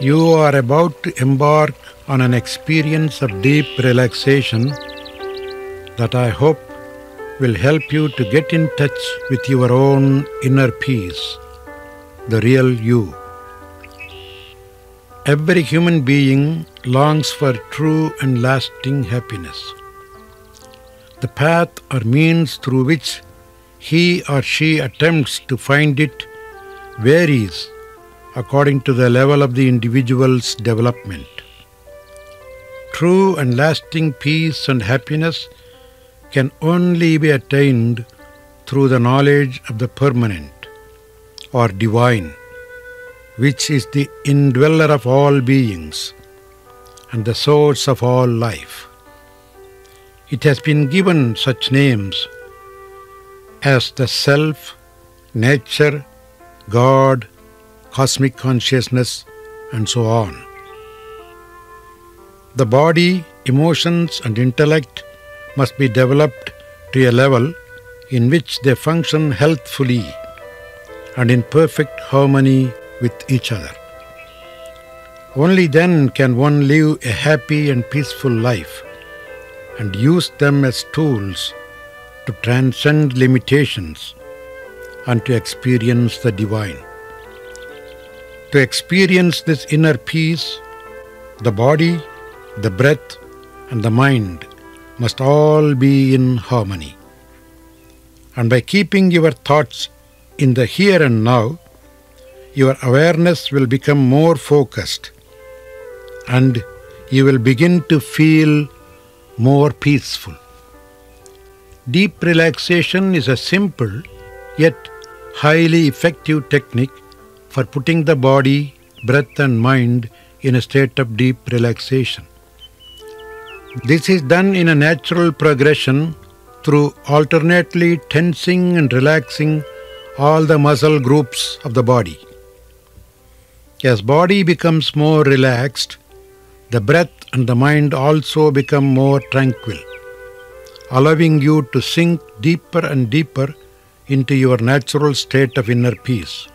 You are about to embark on an experience of deep relaxation that I hope will help you to get in touch with your own inner peace, the real you. Every human being longs for true and lasting happiness. The path or means through which he or she attempts to find it varies according to the level of the individual's development. True and lasting peace and happiness can only be attained through the knowledge of the permanent or divine, which is the indweller of all beings and the source of all life. It has been given such names as the Self, Nature, God, Cosmic Consciousness, and so on. The body, emotions, and intellect must be developed to a level in which they function healthfully and in perfect harmony with each other. Only then can one live a happy and peaceful life and use them as tools to transcend limitations and to experience the divine. To experience this inner peace, the body, the breath, and the mind must all be in harmony. And by keeping your thoughts in the here and now, your awareness will become more focused and you will begin to feel more peaceful. Deep relaxation is a simple yet highly effective technique for putting the body, breath, and mind in a state of deep relaxation. This is done in a natural progression through alternately tensing and relaxing all the muscle groups of the body. As body becomes more relaxed, the breath and the mind also become more tranquil, allowing you to sink deeper and deeper into your natural state of inner peace.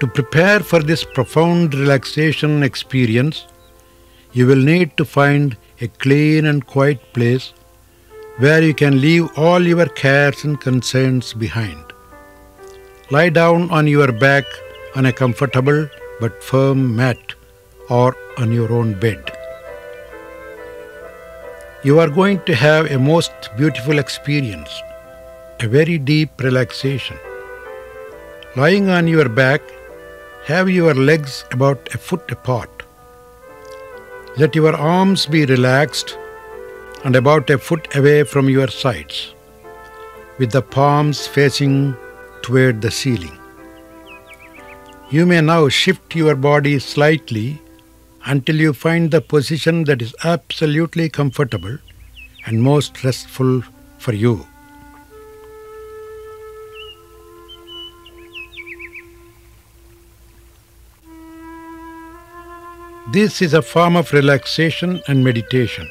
To prepare for this profound relaxation experience, you will need to find a clean and quiet place where you can leave all your cares and concerns behind. Lie down on your back on a comfortable but firm mat or on your own bed. You are going to have a most beautiful experience, a very deep relaxation. Lying on your back, have your legs about a foot apart. Let your arms be relaxed and about a foot away from your sides, with the palms facing toward the ceiling. You may now shift your body slightly until you find the position that is absolutely comfortable and most restful for you. This is a form of relaxation and meditation.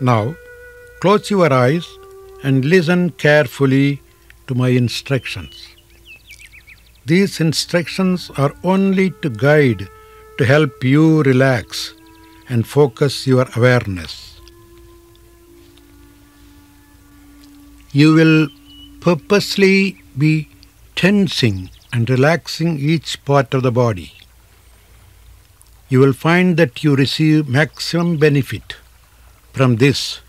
Now, close your eyes and listen carefully to my instructions. These instructions are only to guide, to help you relax and focus your awareness. You will purposely be tensing and relaxing each part of the body. You will find that you receive maximum benefit from this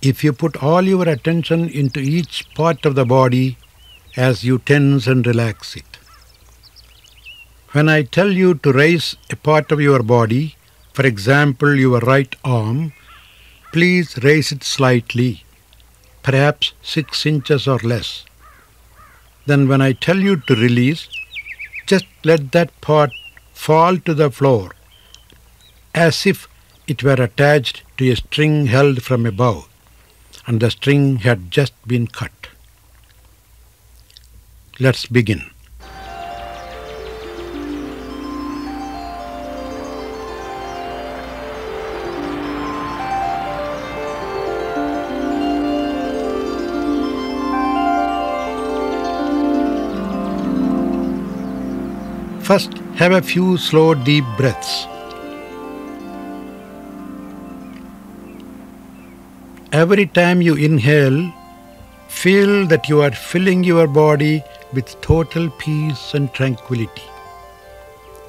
if you put all your attention into each part of the body as you tense and relax it. When I tell you to raise a part of your body, for example your right arm, please raise it slightly, perhaps 6 inches or less. Then when I tell you to release, just let that part fall to the floor as if it were attached to a string held from above and the string had just been cut. Let's begin. First, have a few slow, deep breaths. Every time you inhale, feel that you are filling your body with total peace and tranquility.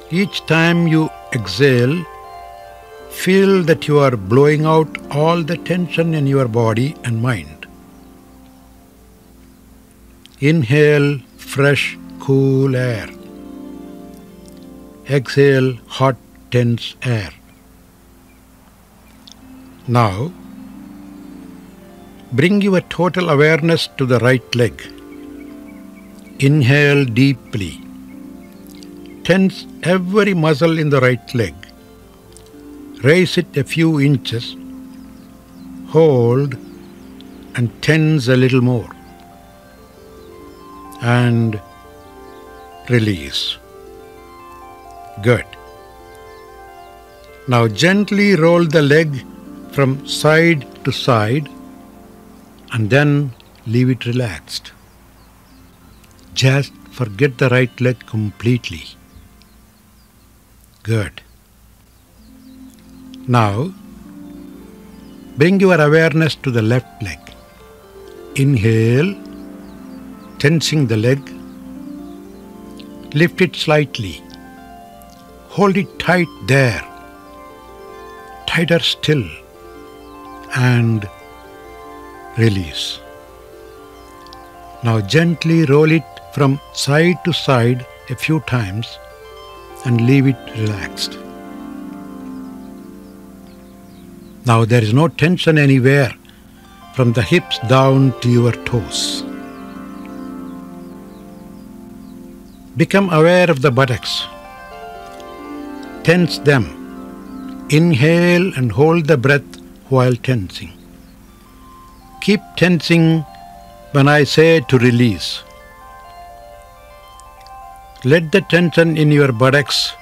Each time you exhale, feel that you are blowing out all the tension in your body and mind. Inhale fresh, cool air. Exhale hot, tense air. Now, bring your total awareness to the right leg. Inhale deeply. Tense every muscle in the right leg. Raise it a few inches. Hold and tense a little more. And release. Good. Now gently roll the leg from side to side and then leave it relaxed. Just forget the right leg completely. Good. Now, bring your awareness to the left leg. Inhale, tensing the leg. Lift it slightly. Hold it tight there. Tighter still. And release. Now gently roll it from side to side a few times and leave it relaxed. Now there is no tension anywhere from the hips down to your toes. Become aware of the buttocks. Tense them. Inhale and hold the breath while tensing. Keep tensing when I say to release. Let the tension in your buttocks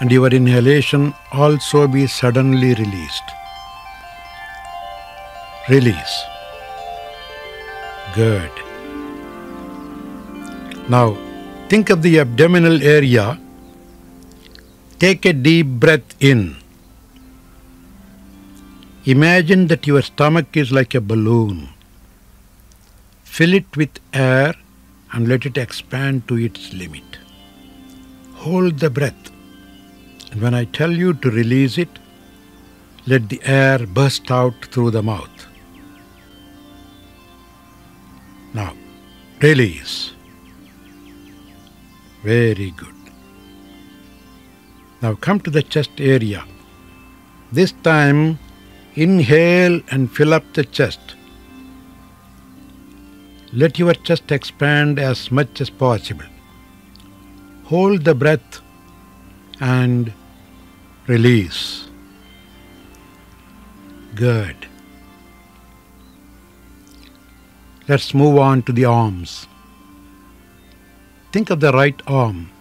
and your inhalation also be suddenly released. Release. Good. Now, think of the abdominal area. Take a deep breath in. Imagine that your stomach is like a balloon. Fill it with air and let it expand to its limit. Hold the breath. And when I tell you to release it, let the air burst out through the mouth. Now, release. Very good. Now come to the chest area. This time, inhale and fill up the chest. Let your chest expand as much as possible. Hold the breath and release. Good. Let's move on to the arms. Think of the right arm.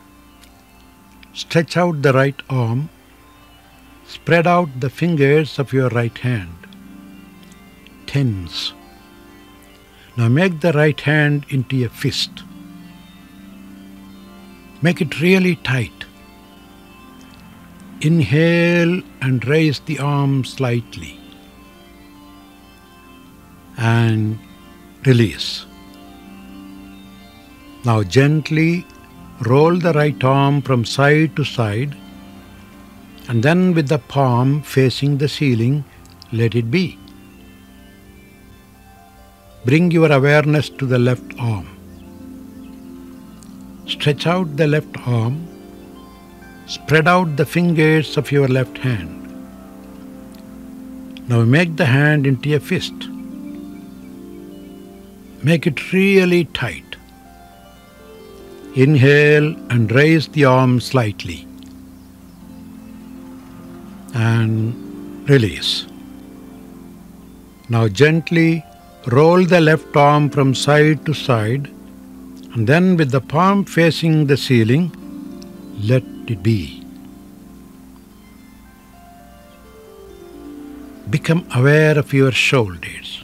Stretch out the right arm. Spread out the fingers of your right hand. Tense. Now make the right hand into a fist. Make it really tight. Inhale and raise the arm slightly. And release. Now gently roll the right arm from side to side and then with the palm facing the ceiling, let it be. Bring your awareness to the left arm. Stretch out the left arm. Spread out the fingers of your left hand. Now make the hand into a fist. Make it really tight. Inhale and raise the arm slightly. And release. Now gently roll the left arm from side to side and then with the palm facing the ceiling, let it be. Become aware of your shoulders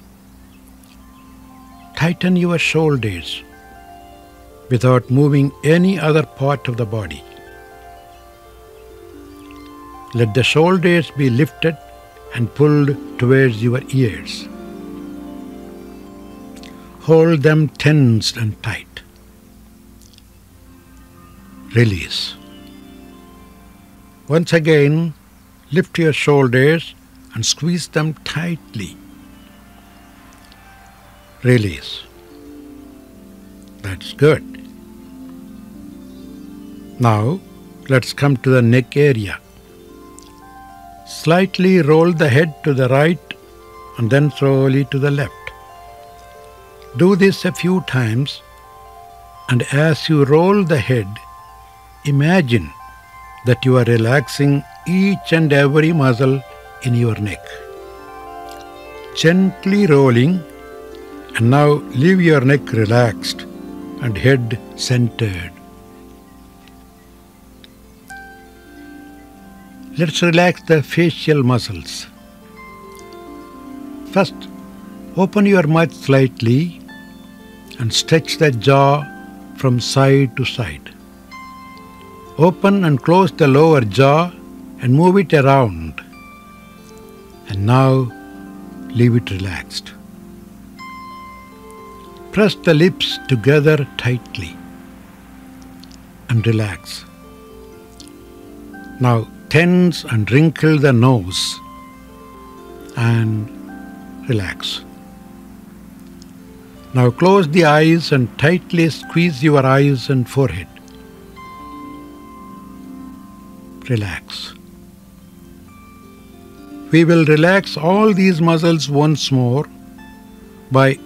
tighten your shoulders without moving any other part of the body. Let the shoulders be lifted and pulled towards your ears. Hold them tensed and tight. Release. Once again, lift your shoulders and squeeze them tightly. Release. That's good. Now, let's come to the neck area. Slightly roll the head to the right and then slowly to the left. Do this a few times, and as you roll the head, imagine that you are relaxing each and every muscle in your neck. Gently rolling, and now leave your neck relaxed and head centered. Let's relax the facial muscles. First, open your mouth slightly and stretch the jaw from side to side. Open and close the lower jaw and move it around. And now leave it relaxed. Press the lips together tightly and relax. Now tense and wrinkle the nose and relax. Now close the eyes and tightly squeeze your eyes and forehead. Relax. We will relax all these muscles once more by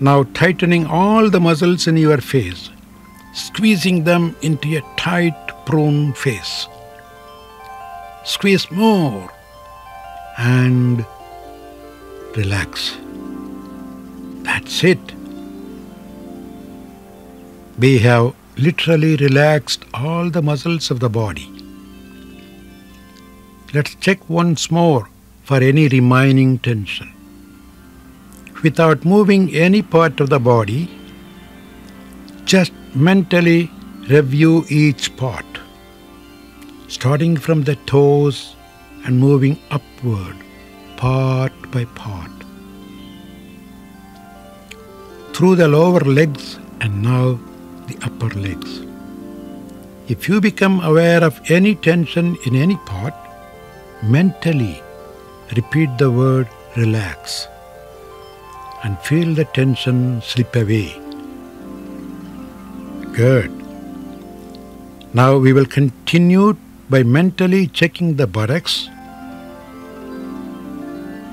now tightening all the muscles in your face, squeezing them into a tight prune face. Squeeze more and relax. That's it. We have literally relaxed all the muscles of the body. Let's check once more for any remaining tension. Without moving any part of the body, just mentally review each part, starting from the toes and moving upward, part by part, through the lower legs and now the upper legs. If you become aware of any tension in any part, mentally repeat the word relax and feel the tension slip away. Good. Now we will continue by mentally checking the buttocks,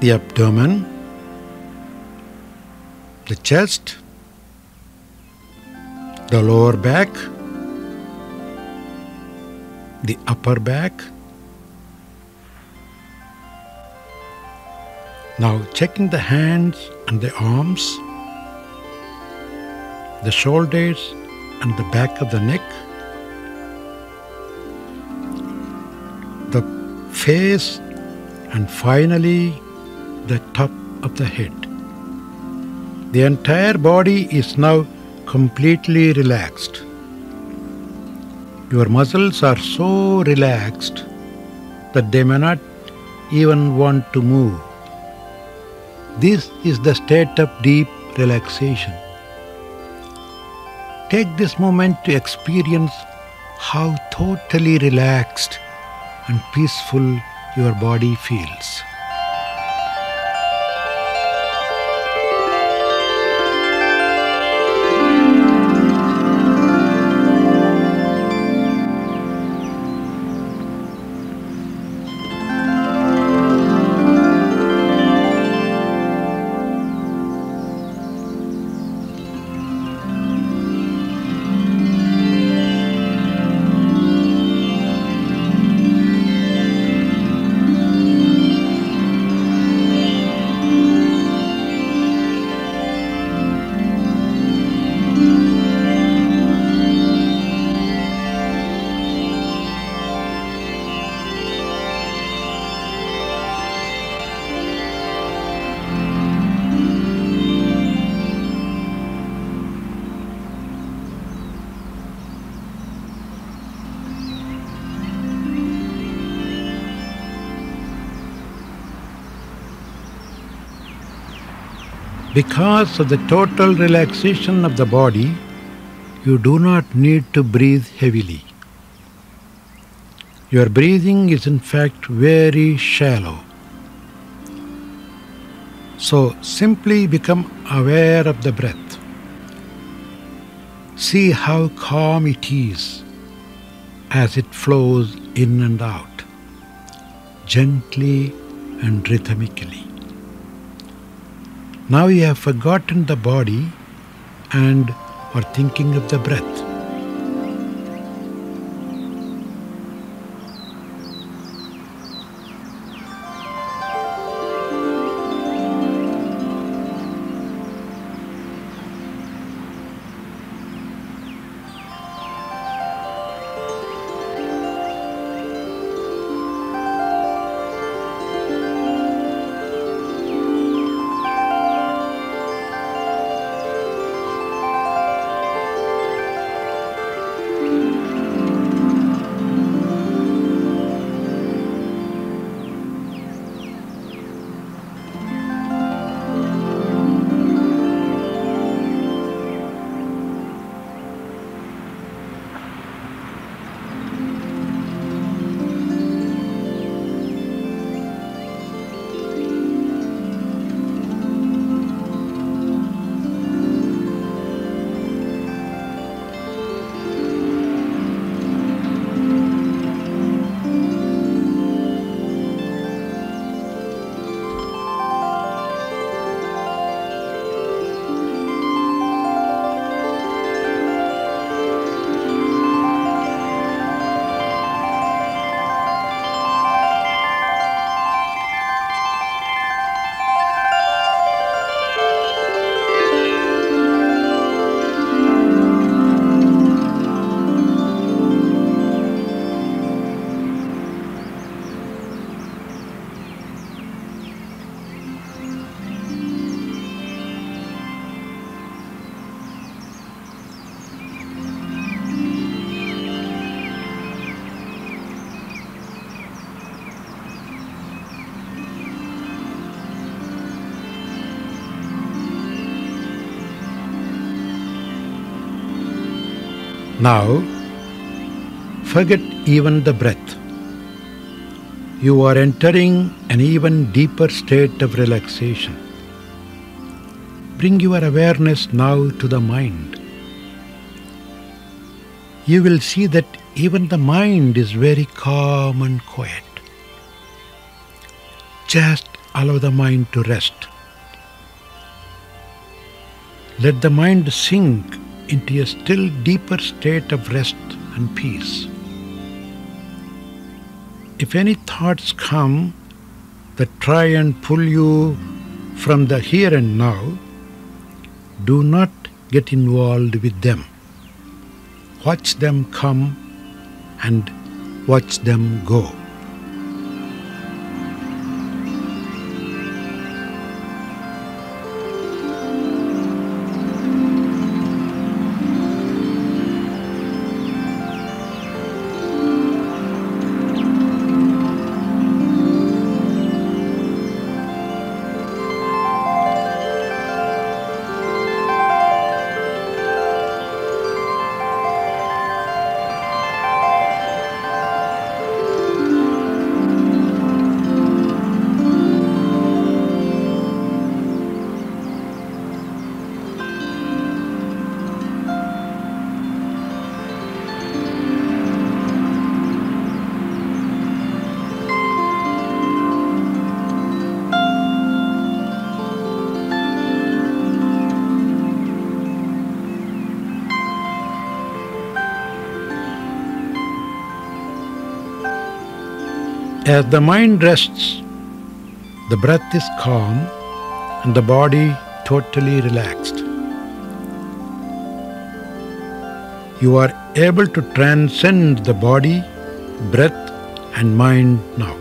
the abdomen, the chest, the lower back, the upper back. Now checking the hands and the arms, the shoulders and the back of the neck, face, and finally the top of the head. The entire body is now completely relaxed. Your muscles are so relaxed that they may not even want to move. This is the state of deep relaxation. Take this moment to experience how totally relaxed and peaceful your body feels. Because of the total relaxation of the body, you do not need to breathe heavily. Your breathing is in fact very shallow. So simply become aware of the breath. See how calm it is as it flows in and out, gently and rhythmically. Now you have forgotten the body and are thinking of the breath. Now, forget even the breath. You are entering an even deeper state of relaxation. Bring your awareness now to the mind. You will see that even the mind is very calm and quiet. Just allow the mind to rest. Let the mind sink into a still deeper state of rest and peace. If any thoughts come that try and pull you from the here and now, do not get involved with them. Watch them come and watch them go. As the mind rests, the breath is calm and the body totally relaxed. You are able to transcend the body, breath, and mind now.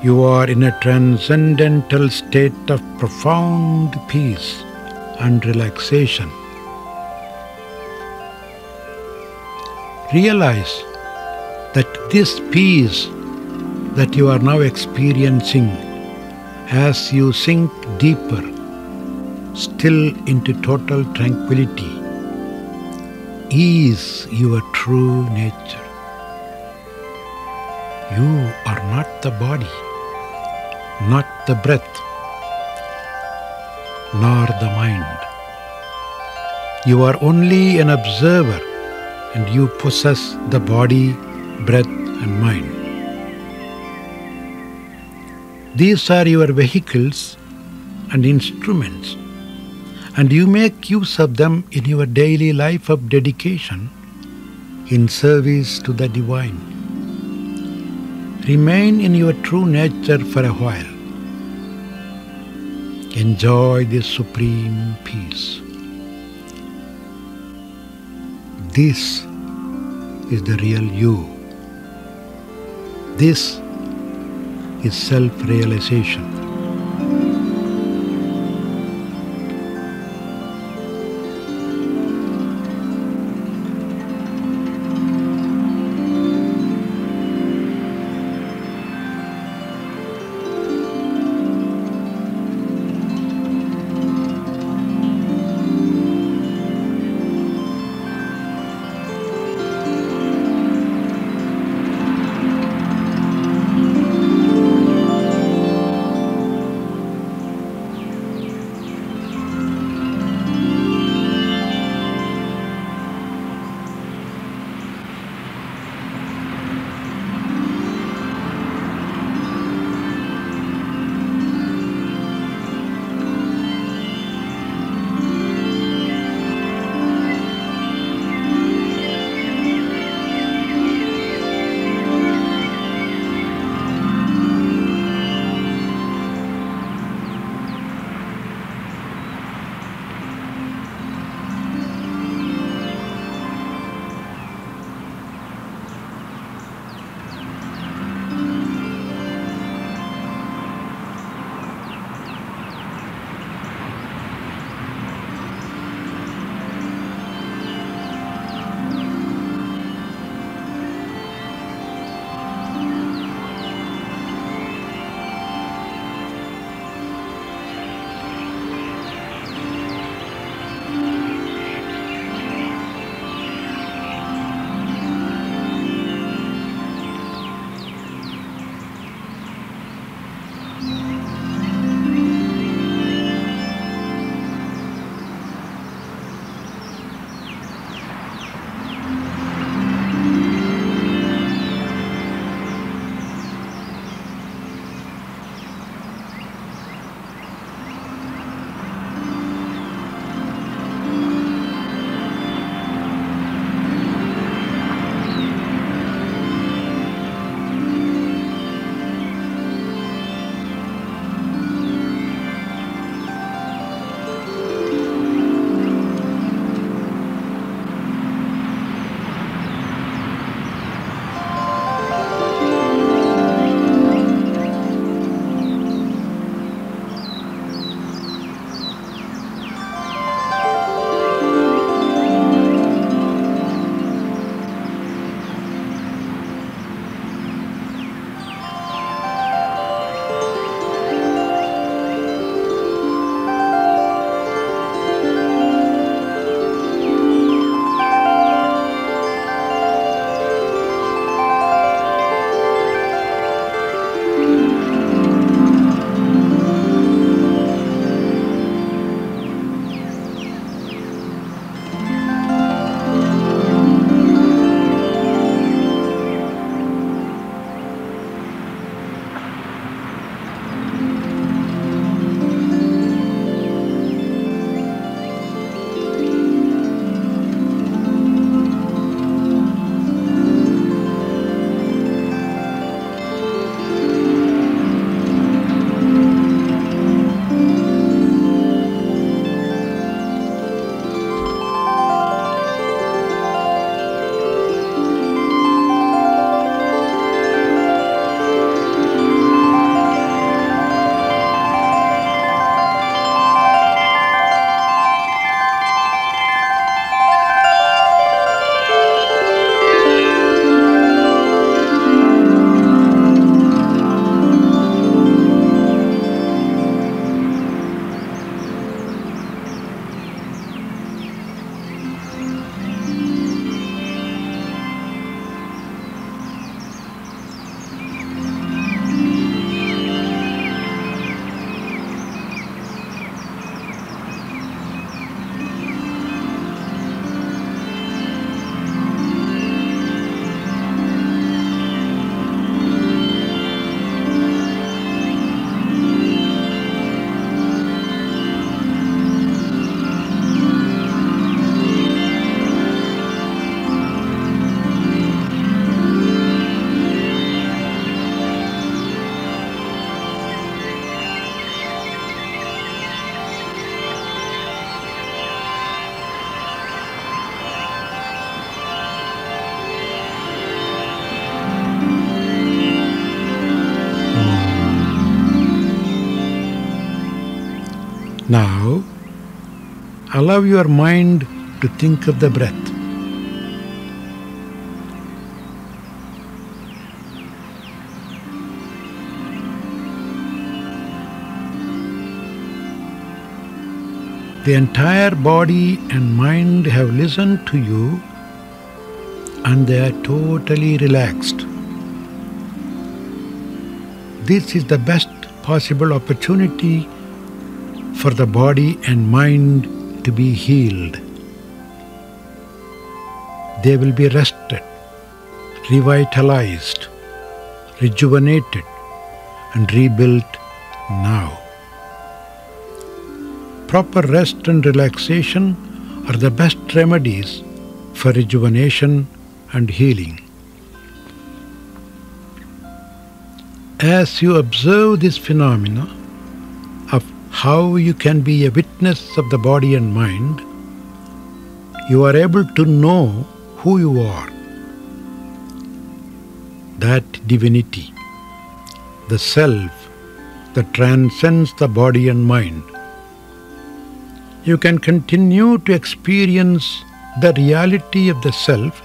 You are in a transcendental state of profound peace and relaxation. Realize that this peace that you are now experiencing as you sink deeper still into total tranquility is your true nature. You are not the body, not the breath, nor the mind. You are only an observer and you possess the body, breath, and mind. These are your vehicles and instruments, and you make use of them in your daily life of dedication in service to the divine. Remain in your true nature for a while. Enjoy this supreme peace. This is the real you. This is self realization. Allow your mind to think of the breath. The entire body and mind have listened to you and they are totally relaxed. This is the best possible opportunity for the body and mind to be healed. They will be rested, revitalized, rejuvenated, and rebuilt now. Proper rest and relaxation are the best remedies for rejuvenation and healing. As you observe this phenomena of how you can be a witness of the body and mind, you are able to know who you are. That divinity, the self that transcends the body and mind. You can continue to experience the reality of the self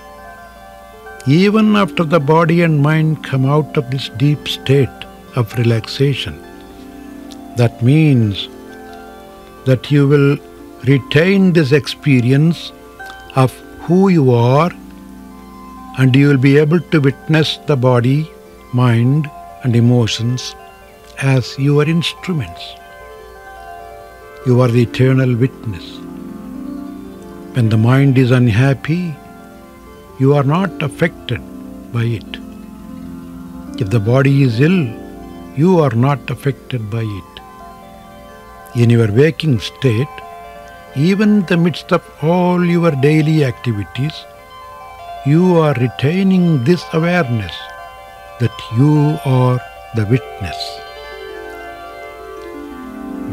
even after the body and mind come out of this deep state of relaxation. That means that you will retain this experience of who you are and you will be able to witness the body, mind, and emotions as your instruments. You are the eternal witness. When the mind is unhappy, you are not affected by it. If the body is ill, you are not affected by it. In your waking state, even in the midst of all your daily activities, you are retaining this awareness that you are the witness.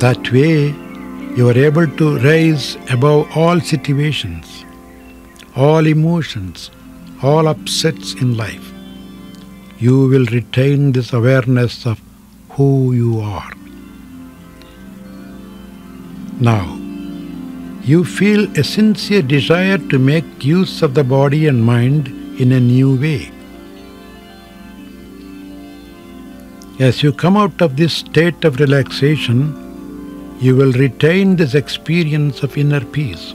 That way, you are able to rise above all situations all emotions, all upsets in life, you will retain this awareness of who you are. Now, you feel a sincere desire to make use of the body and mind in a new way. As you come out of this state of relaxation, you will retain this experience of inner peace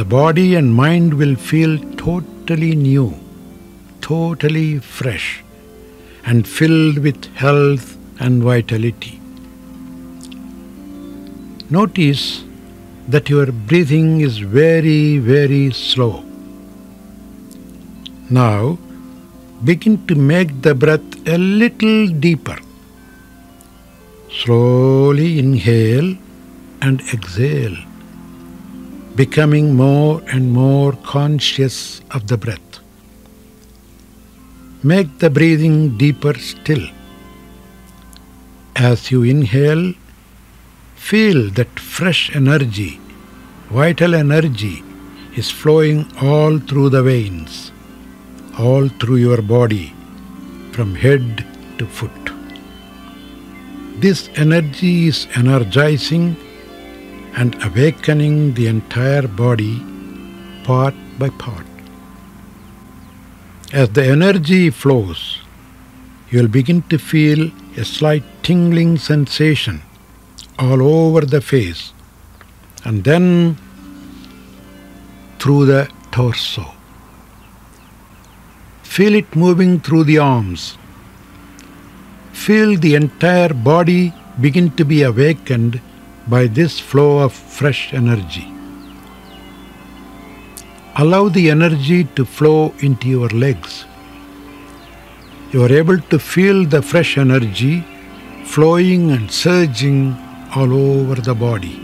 the body and mind will feel totally new, totally fresh, and filled with health and vitality. Notice that your breathing is very, very slow. Now, begin to make the breath a little deeper. Slowly inhale and exhale becoming more and more conscious of the breath. Make the breathing deeper still. As you inhale, feel that fresh energy, vital energy, is flowing all through the veins, all through your body, from head to foot. This energy is energizing and awakening the entire body part by part. As the energy flows, you will begin to feel a slight tingling sensation all over the face and then through the torso. Feel it moving through the arms. Feel the entire body begin to be awakened by this flow of fresh energy. Allow the energy to flow into your legs. You are able to feel the fresh energy flowing and surging all over the body.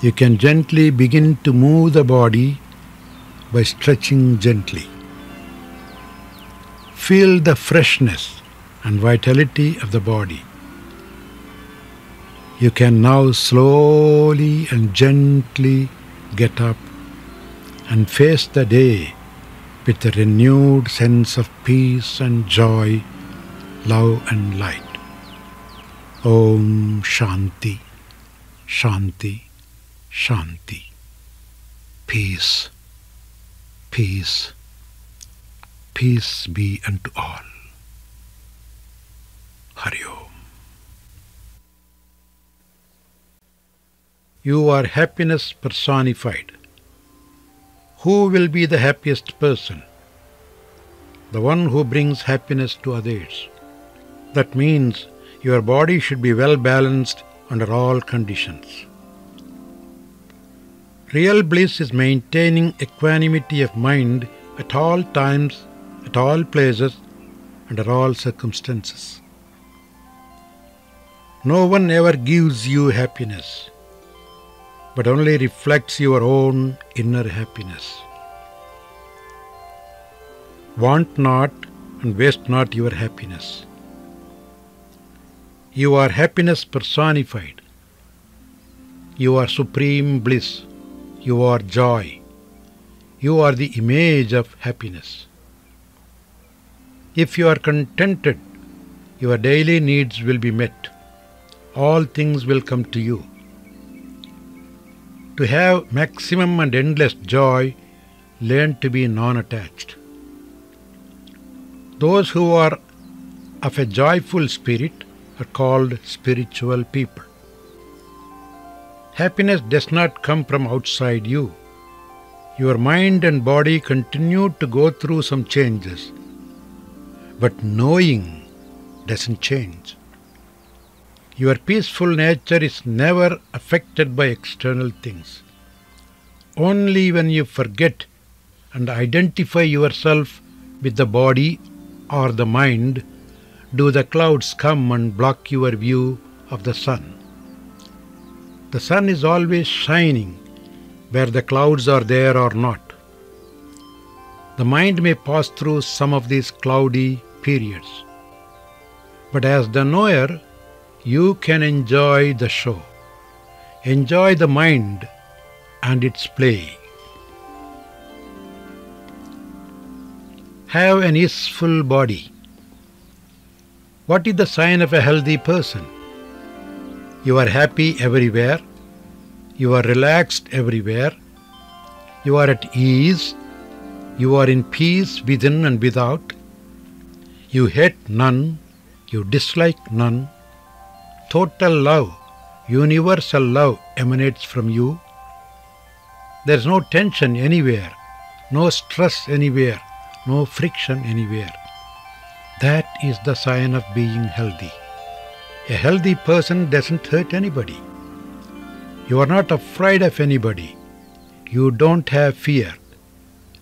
You can gently begin to move the body by stretching gently. Feel the freshness and vitality of the body. You can now slowly and gently get up and face the day with a renewed sense of peace and joy, love and light. Om Shanti, Shanti, Shanti. Peace, peace, peace be unto all. Hari Om. You are happiness personified. Who will be the happiest person? The one who brings happiness to others. That means your body should be well balanced under all conditions. Real bliss is maintaining equanimity of mind at all times, at all places, under all circumstances. No one ever gives you happiness, but only reflects your own inner happiness. Want not and waste not your happiness. You are happiness personified. You are supreme bliss. You are joy. You are the image of happiness. If you are contented, your daily needs will be met. All things will come to you. To have maximum and endless joy, learn to be non attached. Those who are of a joyful spirit are called spiritual people. Happiness does not come from outside you. Your mind and body continue to go through some changes, but knowing doesn't change. Your peaceful nature is never affected by external things. Only when you forget and identify yourself with the body or the mind do the clouds come and block your view of the sun. The sun is always shining, where the clouds are there or not. The mind may pass through some of these cloudy periods. But as the knower, you can enjoy the show. Enjoy the mind and its play. Have an easeful body. What is the sign of a healthy person? You are happy everywhere. You are relaxed everywhere. You are at ease. You are in peace within and without. You hate none. You dislike none. Total love, universal love emanates from you. There is no tension anywhere, no stress anywhere, no friction anywhere. That is the sign of being healthy. A healthy person doesn't hurt anybody. You are not afraid of anybody. You don't have fear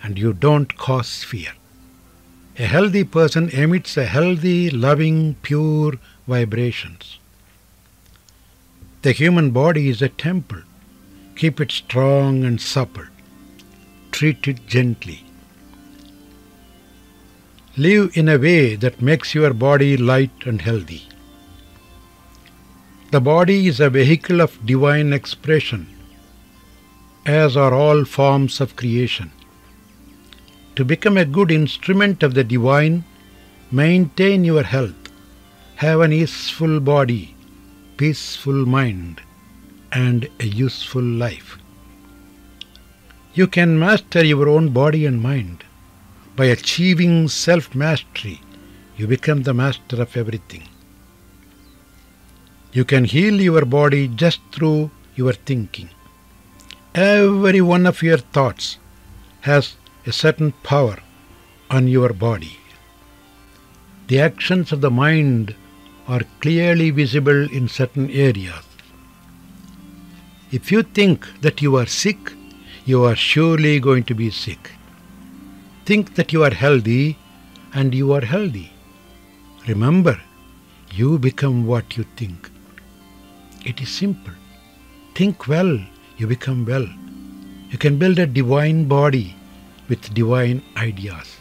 and you don't cause fear. A healthy person emits a healthy, loving, pure vibrations. The human body is a temple. Keep it strong and supple. Treat it gently. Live in a way that makes your body light and healthy. The body is a vehicle of divine expression, as are all forms of creation. To become a good instrument of the divine, maintain your health, have an easeful body, peaceful mind, and a useful life. You can master your own body and mind. By achieving self mastery, you become the master of everything. You can heal your body just through your thinking. Every one of your thoughts has a certain power on your body. The actions of the mind are clearly visible in certain areas. If you think that you are sick, you are surely going to be sick. Think that you are healthy and you are healthy. Remember, you become what you think. It is simple. Think well, you become well. You can build a divine body with divine ideas.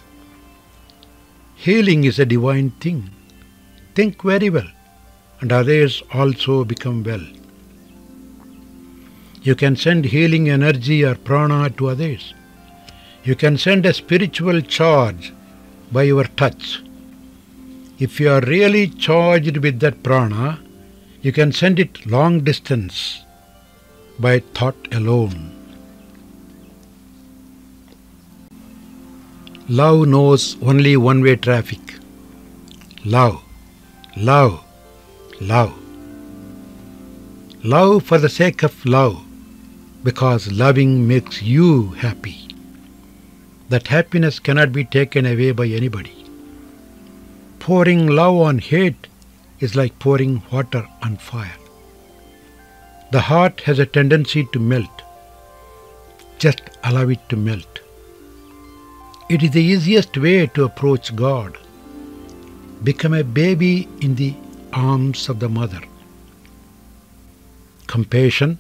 Healing is a divine thing. Think very well, and others also become well. You can send healing energy or prana to others. You can send a spiritual charge by your touch. If you are really charged with that prana, You can send it long distance by thought alone. Love knows only one way traffic. Love, love, love. Love for the sake of love, because loving makes you happy. That happiness cannot be taken away by anybody. Pouring love on hate is like pouring water on fire. The heart has a tendency to melt. Just allow it to melt. It is the easiest way to approach God. Become a baby in the arms of the mother. Compassion,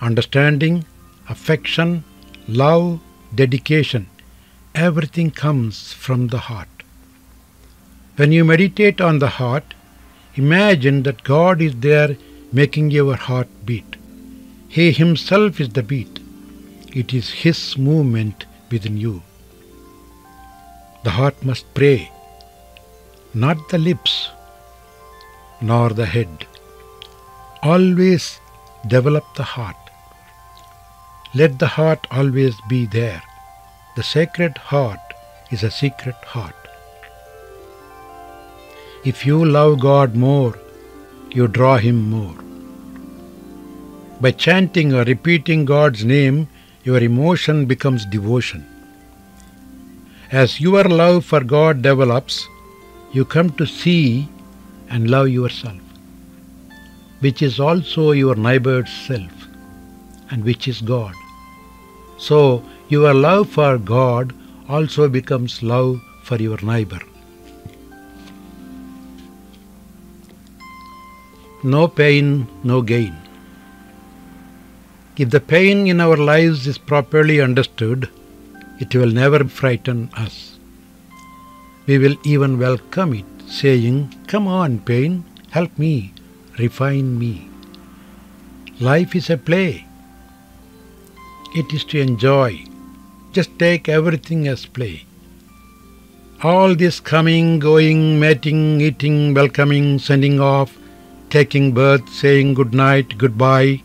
understanding, affection, love, dedication, everything comes from the heart. When you meditate on the heart, imagine that God is there making your heart beat. He Himself is the beat. It is His movement within you. The heart must pray, not the lips, nor the head. Always develop the heart. Let the heart always be there. The sacred heart is a secret heart. If you love God more, you draw Him more. By chanting or repeating God's name, your emotion becomes devotion. As your love for God develops, you come to see and love yourself, which is also your neighbor's self, and which is God. So, your love for God also becomes love for your neighbor. No pain, no gain. If the pain in our lives is properly understood, it will never frighten us. We will even welcome it, saying, Come on, pain, help me, refine me. Life is a play. It is to enjoy. Just take everything as play. All this coming, going, mating, eating, welcoming, sending off, taking birth, saying good night, goodbye,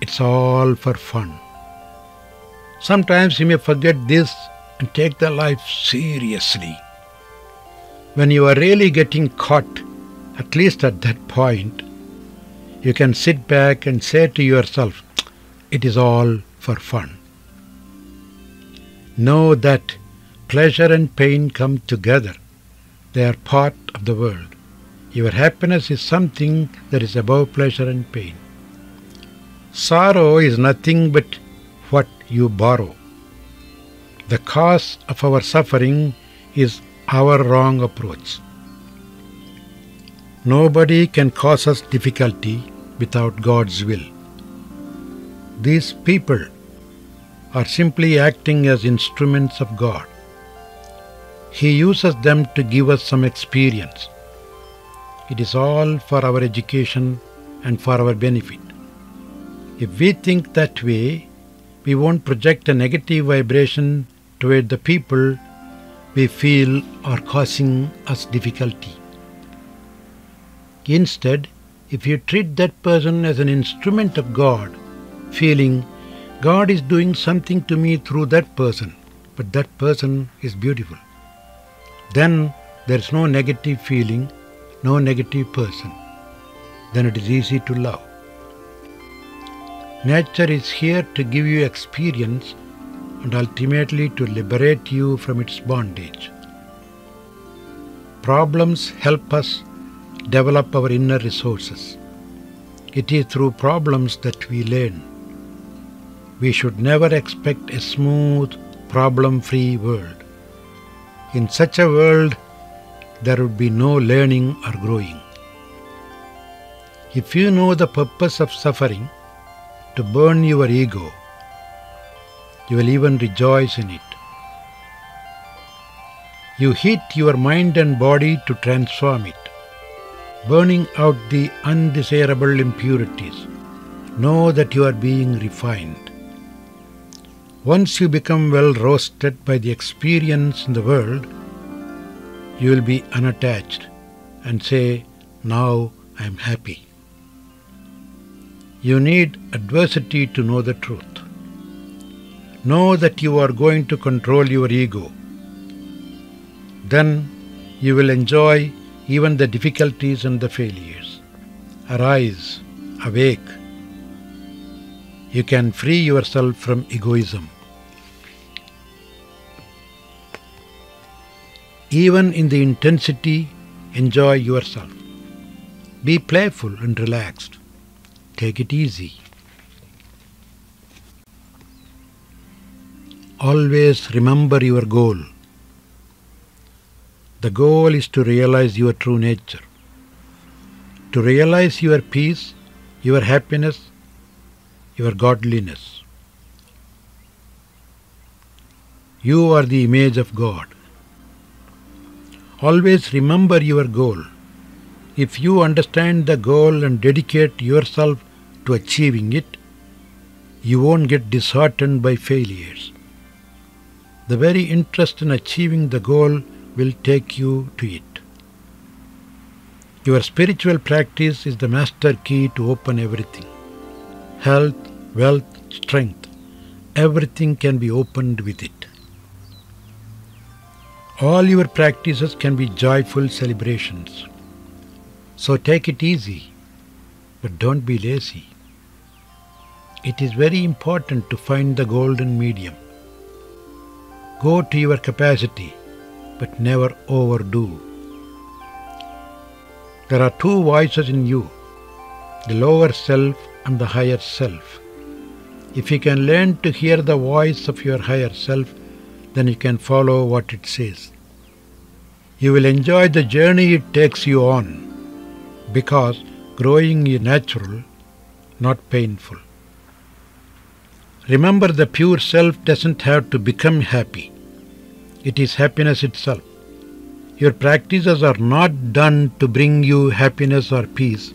it's all for fun. Sometimes you may forget this and take the life seriously. When you are really getting caught, at least at that point, you can sit back and say to yourself, it is all for fun. Know that pleasure and pain come together. They are part of the world. Your happiness is something that is above pleasure and pain. Sorrow is nothing but what you borrow. The cause of our suffering is our wrong approach. Nobody can cause us difficulty without God's will. These people are simply acting as instruments of God. He uses them to give us some experience. It is all for our education and for our benefit. If we think that way, we won't project a negative vibration toward the people we feel are causing us difficulty. Instead, if you treat that person as an instrument of God, feeling God is doing something to me through that person, but that person is beautiful, then there is no negative feeling, no negative person. Then it is easy to love. Nature is here to give you experience and ultimately to liberate you from its bondage. Problems help us develop our inner resources. It is through problems that we learn. We should never expect a smooth, problem free world. In such a world, there would be no learning or growing. If you know the purpose of suffering, to burn your ego, you will even rejoice in it. You heat your mind and body to transform it, burning out the undesirable impurities. Know that you are being refined. Once you become well roasted by the experience in the world, you will be unattached and say, Now I am happy. You need adversity to know the truth. Know that you are going to control your ego. Then you will enjoy even the difficulties and the failures. Arise, awake. You can free yourself from egoism. Even in the intensity, enjoy yourself. Be playful and relaxed. Take it easy. Always remember your goal. The goal is to realize your true nature. To realize your peace, your happiness, your godliness. You are the image of God. Always remember your goal. If you understand the goal and dedicate yourself to achieving it, you won't get disheartened by failures. The very interest in achieving the goal will take you to it. Your spiritual practice is the master key to open everything. Health, wealth, strength, everything can be opened with it. All your practices can be joyful celebrations. So take it easy, but don't be lazy. It is very important to find the golden medium. Go to your capacity, but never overdo. There are two voices in you the lower self and the higher self. If you can learn to hear the voice of your higher self, then you can follow what it says. You will enjoy the journey it takes you on because growing is natural, not painful. Remember, the pure self doesn't have to become happy, it is happiness itself. Your practices are not done to bring you happiness or peace,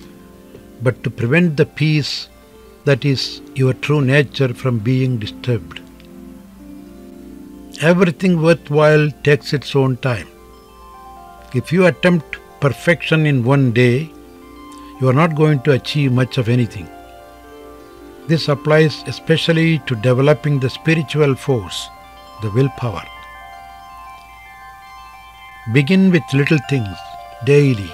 but to prevent the peace that is your true nature from being disturbed. Everything worthwhile takes its own time. If you attempt perfection in one day, you are not going to achieve much of anything. This applies especially to developing the spiritual force, the willpower. Begin with little things daily,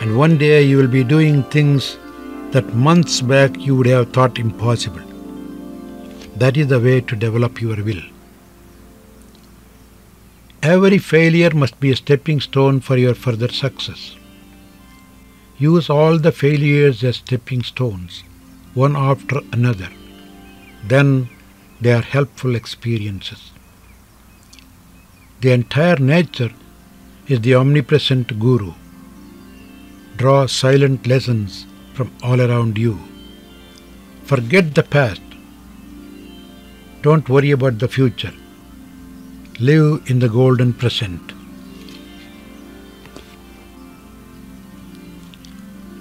and one day you will be doing things that months back you would have thought impossible. That is the way to develop your will. Every failure must be a stepping stone for your further success. Use all the failures as stepping stones, one after another. Then they are helpful experiences. The entire nature is the omnipresent Guru. Draw silent lessons from all around you. Forget the past. Don't worry about the future. Live in the golden present.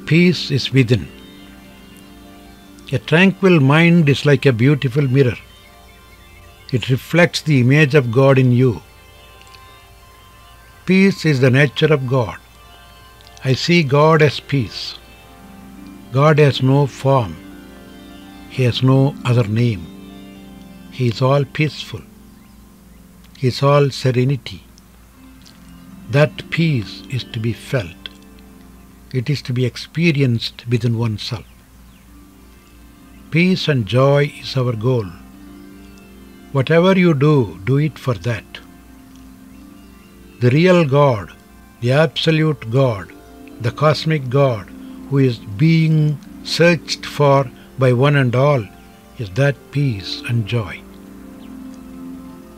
Peace is within. A tranquil mind is like a beautiful mirror. It reflects the image of God in you. Peace is the nature of God. I see God as peace. God has no form. He has no other name. He is all peaceful He is all serenity. That peace is to be felt. It is to be experienced within oneself. Peace and joy is our goal. Whatever you do, do it for that. The real God, the absolute God, the cosmic God, who is being searched for by one and all, is that peace and joy.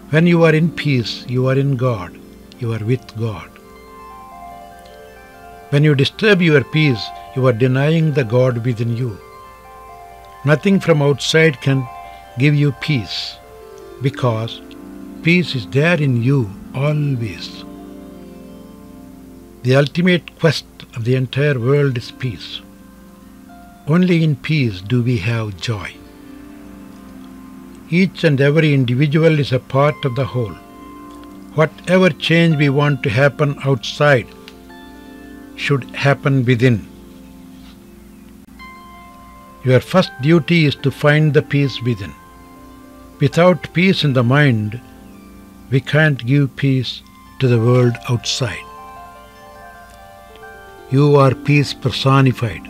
When you are in peace, you are in God, you are with God. When you disturb your peace, you are denying the God within you. Nothing from outside can give you peace because peace is there in you always. The ultimate quest of the entire world is peace. Only in peace do we have joy. Each and every individual is a part of the whole. Whatever change we want to happen outside should happen within. Your first duty is to find the peace within. Without peace in the mind, we can't give peace to the world outside. You are peace personified.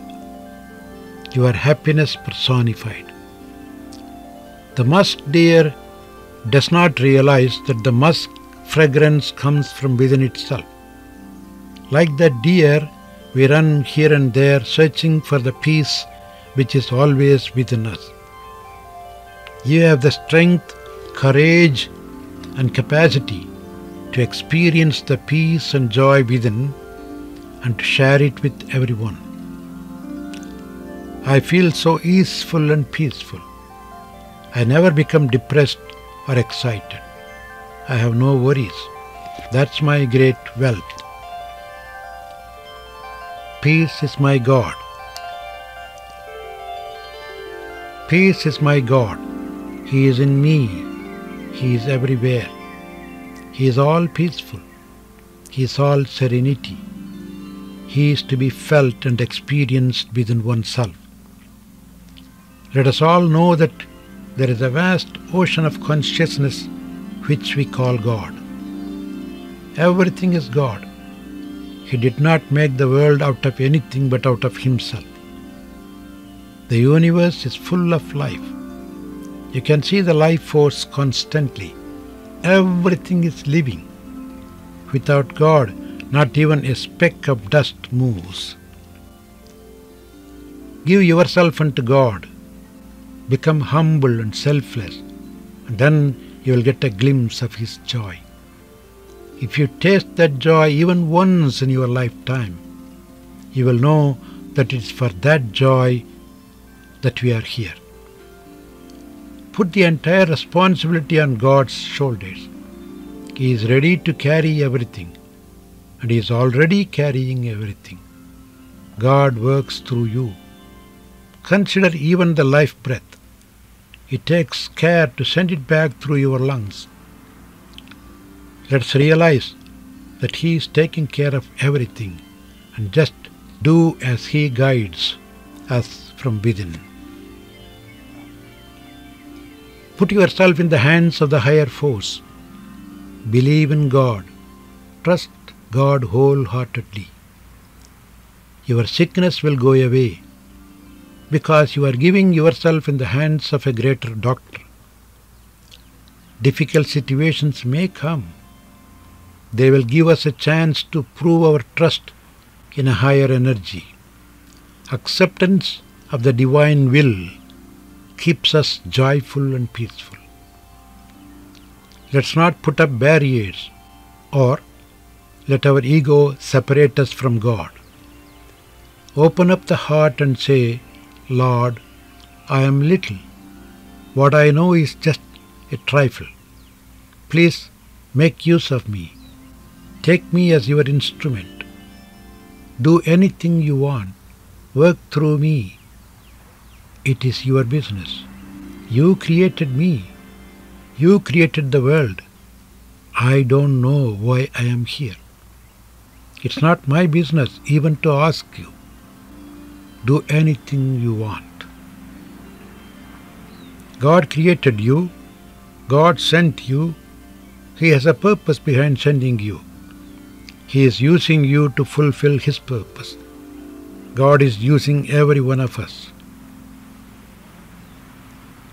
You are happiness personified. The musk deer does not realize that the musk fragrance comes from within itself. Like that deer, we run here and there searching for the peace which is always within us. You have the strength, courage, and capacity to experience the peace and joy within and to share it with everyone. I feel so easeful and peaceful. I never become depressed or excited. I have no worries. That's my great wealth. Peace is my God. Peace is my God. He is in me. He is everywhere. He is all peaceful. He is all serenity. He is to be felt and experienced within oneself. Let us all know that there is a vast ocean of consciousness which we call God. Everything is God. He did not make the world out of anything but out of Himself. The universe is full of life. You can see the life force constantly. Everything is living. Without God, not even a speck of dust moves. Give yourself unto God. Become humble and selfless, and then you will get a glimpse of His joy. If you taste that joy even once in your lifetime, you will know that it is for that joy that we are here. Put the entire responsibility on God's shoulders. He is ready to carry everything, and He is already carrying everything. God works through you. Consider even the life breath. He takes care to send it back through your lungs Let's realize that He is taking care of everything and just do as He guides us from within. Put yourself in the hands of the higher force. Believe in God. Trust God wholeheartedly. Your sickness will go away because you are giving yourself in the hands of a greater doctor. Difficult situations may come they will give us a chance to prove our trust in a higher energy. Acceptance of the divine will keeps us joyful and peaceful. Let's not put up barriers or let our ego separate us from God. Open up the heart and say, Lord, I am little. What I know is just a trifle. Please make use of me. Take me as your instrument. Do anything you want. Work through me. It is your business. You created me. You created the world. I don't know why I am here. It's not my business even to ask you. Do anything you want. God created you. God sent you. He has a purpose behind sending you. He is using you to fulfill His purpose. God is using every one of us.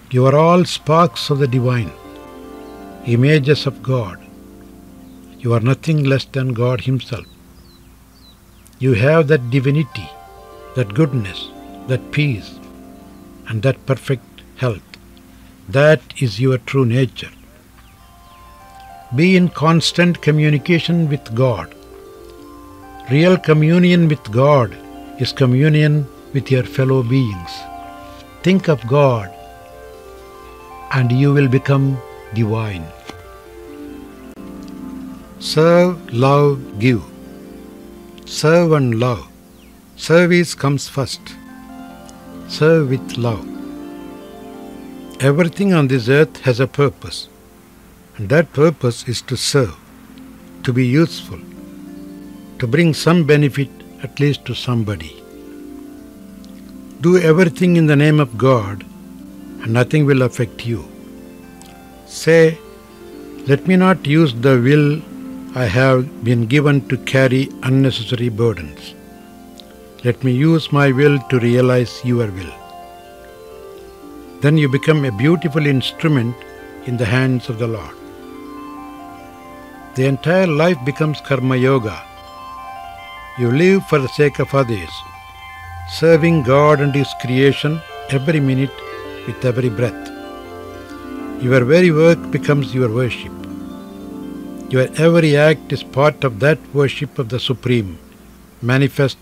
You are all sparks of the divine, images of God. You are nothing less than God Himself. You have that divinity, that goodness, that peace, and that perfect health. That is your true nature. Be in constant communication with God. Real communion with God is communion with your fellow beings. Think of God and you will become divine. Serve, love, give. Serve and love. Service comes first. Serve with love. Everything on this earth has a purpose, and that purpose is to serve, to be useful, to bring some benefit at least to somebody. Do everything in the name of God, and nothing will affect you. Say, Let me not use the will I have been given to carry unnecessary burdens. Let me use my will to realize your will. Then you become a beautiful instrument in the hands of the Lord. The entire life becomes karma yoga. You live for the sake of others, serving God and His creation every minute with every breath. Your very work becomes your worship. Your every act is part of that worship of the Supreme, manifest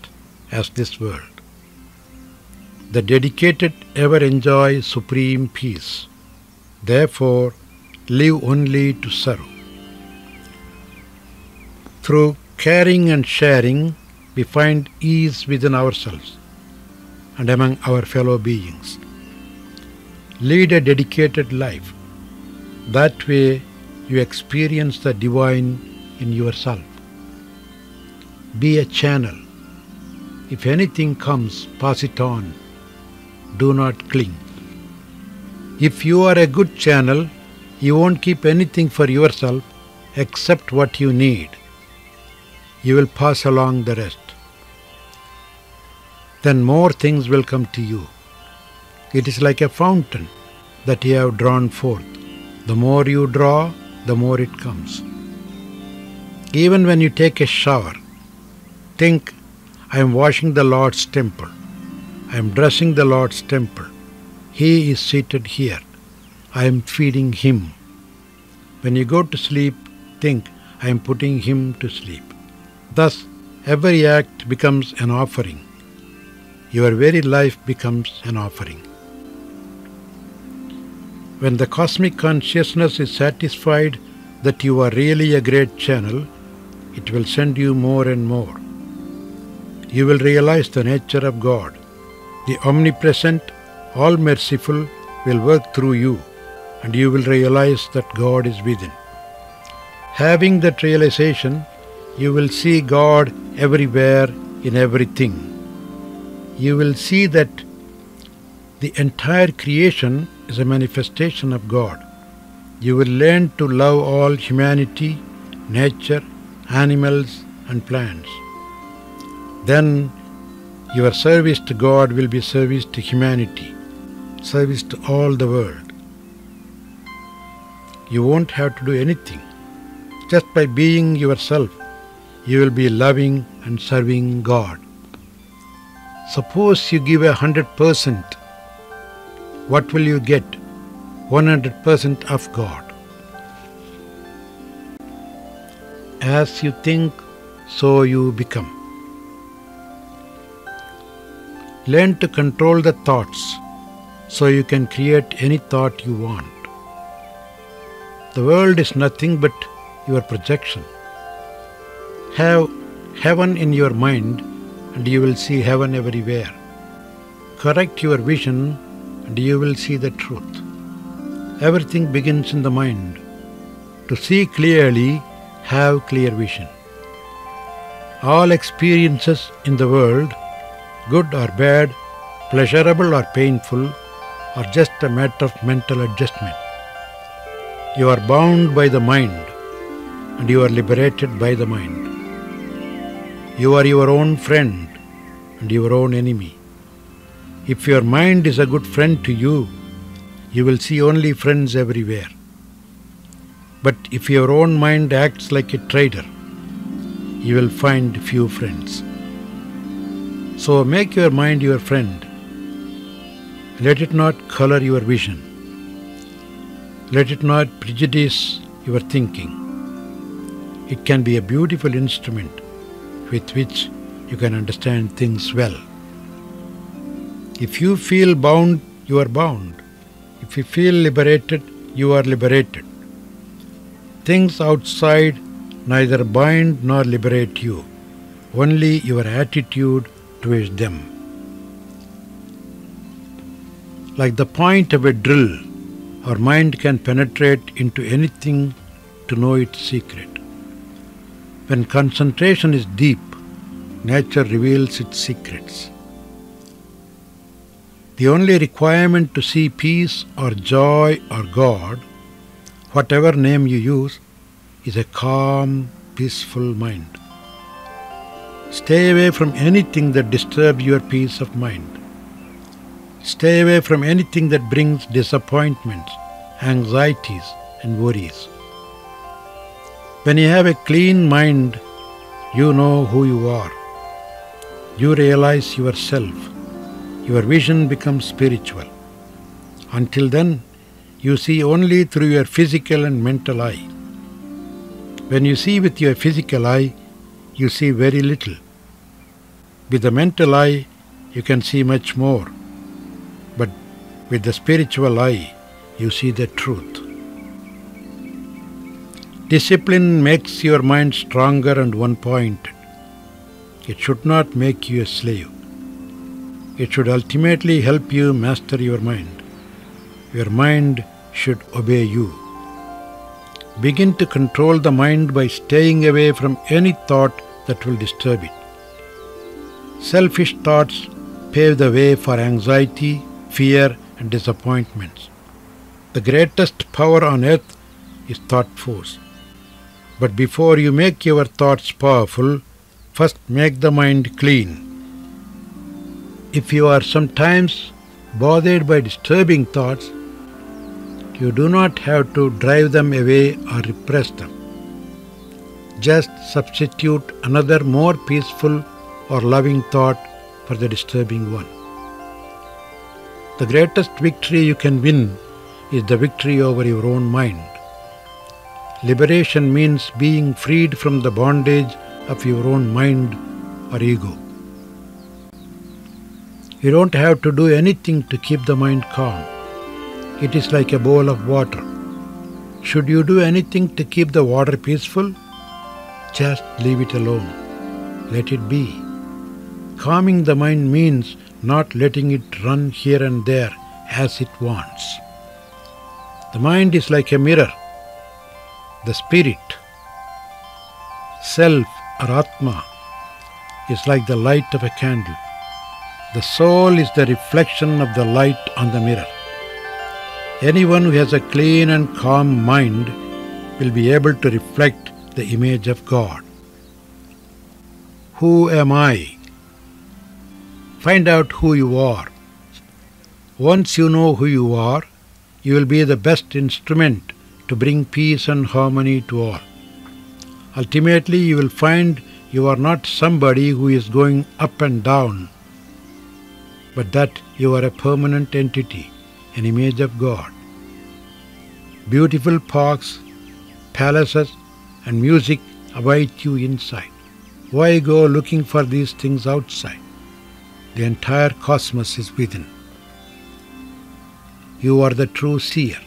as this world. The dedicated ever enjoy supreme peace. Therefore, live only to serve. Through caring and sharing, we find ease within ourselves and among our fellow beings. Lead a dedicated life. That way, you experience the divine in yourself. Be a channel. If anything comes, pass it on. Do not cling. If you are a good channel, you won't keep anything for yourself except what you need. You will pass along the rest. Then more things will come to you. It is like a fountain that you have drawn forth. The more you draw, the more it comes. Even when you take a shower, think, I am washing the Lord's temple. I am dressing the Lord's temple. He is seated here. I am feeding Him. When you go to sleep, think, I am putting Him to sleep. Thus, every act becomes an offering. Your very life becomes an offering. When the cosmic consciousness is satisfied that you are really a great channel, it will send you more and more. You will realize the nature of God. The omnipresent, all merciful, will work through you, and you will realize that God is within. Having that realization, you will see God everywhere in everything. You will see that the entire creation is a manifestation of God. You will learn to love all humanity, nature, animals, and plants. Then your service to God will be service to humanity, service to all the world. You won't have to do anything. Just by being yourself, you will be loving and serving God. Suppose you give a hundred percent what will you get? 100% of God. As you think, so you become. Learn to control the thoughts so you can create any thought you want. The world is nothing but your projection. Have heaven in your mind and you will see heaven everywhere. Correct your vision and you will see the truth. Everything begins in the mind. To see clearly, have clear vision. All experiences in the world, good or bad, pleasurable or painful, are just a matter of mental adjustment. You are bound by the mind and you are liberated by the mind. You are your own friend and your own enemy. If your mind is a good friend to you, you will see only friends everywhere. But if your own mind acts like a traitor, you will find few friends. So make your mind your friend. Let it not color your vision. Let it not prejudice your thinking. It can be a beautiful instrument with which you can understand things well. If you feel bound, you are bound. If you feel liberated, you are liberated. Things outside neither bind nor liberate you, only your attitude towards them. Like the point of a drill, our mind can penetrate into anything to know its secret. When concentration is deep, nature reveals its secrets. The only requirement to see peace or joy or God, whatever name you use, is a calm, peaceful mind. Stay away from anything that disturbs your peace of mind. Stay away from anything that brings disappointments, anxieties, and worries. When you have a clean mind, you know who you are. You realize yourself. Your vision becomes spiritual. Until then, you see only through your physical and mental eye. When you see with your physical eye, you see very little. With the mental eye, you can see much more. But with the spiritual eye, you see the truth. Discipline makes your mind stronger and one pointed. It should not make you a slave. It should ultimately help you master your mind. Your mind should obey you. Begin to control the mind by staying away from any thought that will disturb it. Selfish thoughts pave the way for anxiety, fear, and disappointments. The greatest power on earth is thought force. But before you make your thoughts powerful, first make the mind clean. If you are sometimes bothered by disturbing thoughts, you do not have to drive them away or repress them. Just substitute another more peaceful or loving thought for the disturbing one. The greatest victory you can win is the victory over your own mind. Liberation means being freed from the bondage of your own mind or ego. You don't have to do anything to keep the mind calm. It is like a bowl of water. Should you do anything to keep the water peaceful? Just leave it alone. Let it be. Calming the mind means not letting it run here and there as it wants. The mind is like a mirror the spirit, self or Atma, is like the light of a candle. The soul is the reflection of the light on the mirror. Anyone who has a clean and calm mind will be able to reflect the image of God. Who am I? Find out who you are. Once you know who you are, you will be the best instrument to bring peace and harmony to all. Ultimately, you will find you are not somebody who is going up and down, but that you are a permanent entity, an image of God. Beautiful parks, palaces, and music await you inside. Why go looking for these things outside? The entire cosmos is within. You are the true seer.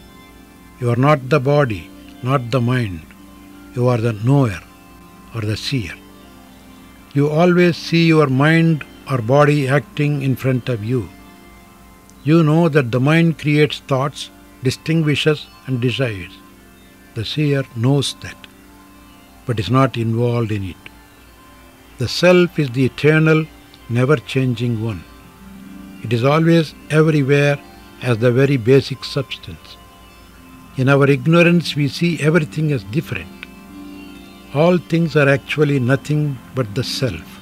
You are not the body, not the mind. You are the knower or the seer. You always see your mind or body acting in front of you. You know that the mind creates thoughts, distinguishes, and decides. The seer knows that, but is not involved in it. The self is the eternal, never changing one. It is always everywhere as the very basic substance. In our ignorance, we see everything as different. All things are actually nothing but the self.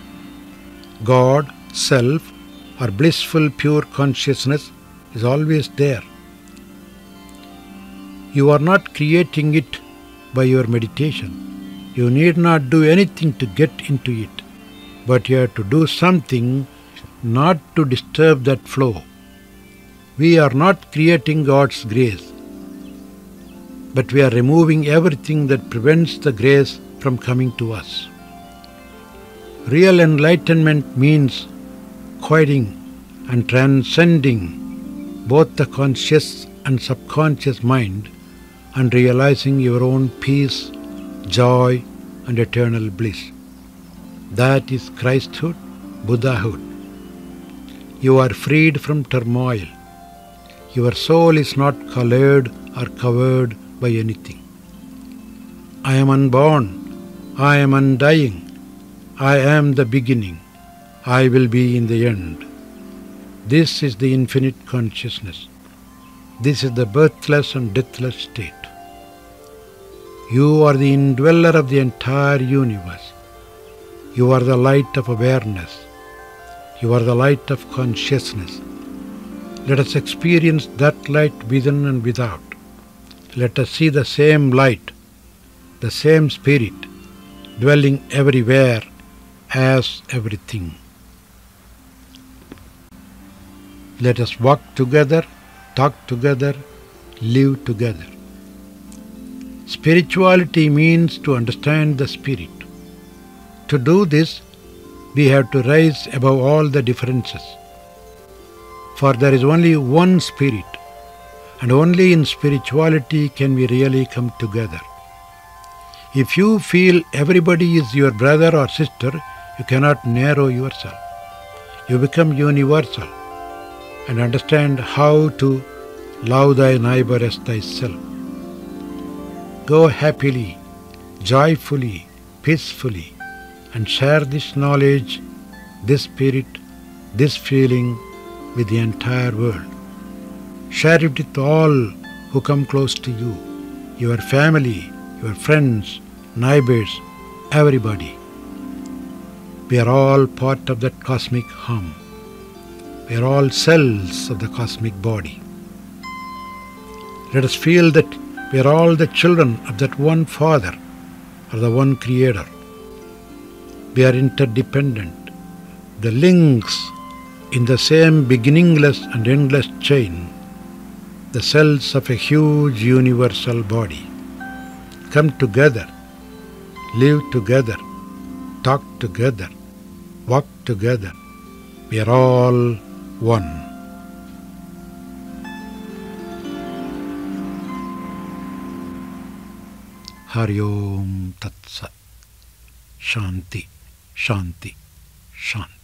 God, self, or blissful pure consciousness is always there. You are not creating it by your meditation. You need not do anything to get into it, but you have to do something not to disturb that flow. We are not creating God's grace but we are removing everything that prevents the grace from coming to us. Real enlightenment means quieting and transcending both the conscious and subconscious mind and realizing your own peace, joy, and eternal bliss. That is Christhood, Buddhahood. You are freed from turmoil. Your soul is not colored or covered by anything. I am unborn, I am undying, I am the beginning, I will be in the end. This is the infinite consciousness. This is the birthless and deathless state. You are the indweller of the entire universe. You are the light of awareness. You are the light of consciousness. Let us experience that light within and without. Let us see the same light, the same spirit, dwelling everywhere as everything. Let us walk together, talk together, live together. Spirituality means to understand the spirit. To do this, we have to rise above all the differences. For there is only one spirit, and only in spirituality can we really come together. If you feel everybody is your brother or sister, you cannot narrow yourself. You become universal and understand how to love thy neighbor as thyself. Go happily, joyfully, peacefully, and share this knowledge, this spirit, this feeling with the entire world. Share it with all who come close to you, your family, your friends, neighbors, everybody. We are all part of that cosmic hum. We are all cells of the cosmic body. Let us feel that we are all the children of that one Father or the one Creator. We are interdependent, the links in the same beginningless and endless chain, the cells of a huge universal body. Come together, live together, talk together, walk together. We are all one. Hari Om Tat Sat. Shanti, Shanti, Shanti.